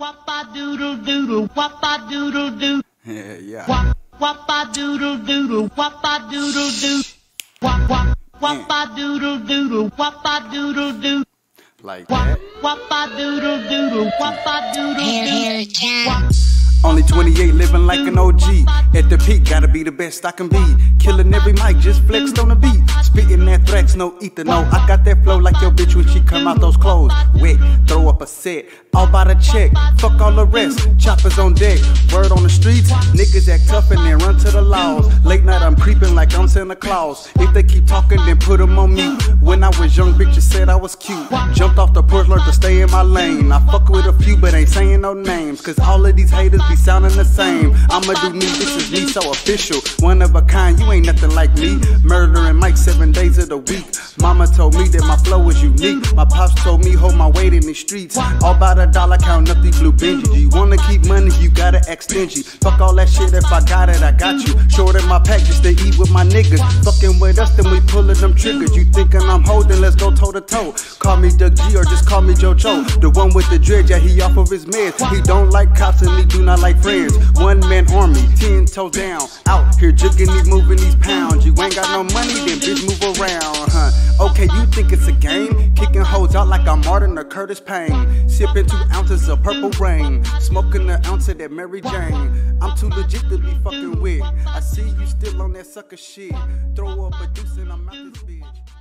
Wappa doodle doodle, wappa doodle doo. Yeah, yeah. Wap wappa doodle doodle, wappa doodle doo. Wap wap wappa doodle doodle, wappa doodle doo. Like Wap that. wappa doodle doodle, wappa doodle Hair, Only 28, living like an OG. At the peak, gotta be the best I can be. Killing every mic, just flexed on the beat. Spitting that threats, no ether, no. I got that flow like your bitch when she come out those clothes. Wet, throw up a set, all by the check. Fuck all the rest, choppers on deck. Word on the streets, niggas act tough and then run to the laws. Late night, I'm creeping like I'm Santa Claus. If they keep talking, then put them on mute. When I was young, bitches said I was cute. Jumped off the porch, learned to stay in my lane. I fuck with a few, but ain't saying no names. Cause all of these haters be sounding the same. I'ma do me, this is me, so official. One of a kind, you ain't nothing like me. Murdering the week. Mama told me that my flow was unique. My pops told me hold my weight in the streets. All by the dollar count, up these blue Benji. You wanna keep money, you gotta act stingy. Fuck all that shit, if I got it, I got you. Short in my pack just to eat with my niggas. Fucking with us, then we pulling them triggers. You thinking I'm holding, let's go toe to toe. Call me Doug G or just call me JoJo. The one with the dread, yeah, he off of his meds. He don't like cops and he do not like friends. One man army, ten toes down. Out here jigging these, moving these pounds. Ain't got no money, then bitch move around, huh? Okay, you think it's a game? Kicking hoes out like I'm Martin or Curtis Payne. Sipping two ounces of purple rain. Smoking an ounce of that Mary Jane. I'm too legit to be fucking with. I see you still on that sucker shit. Throw up a deuce and I'm out this bitch.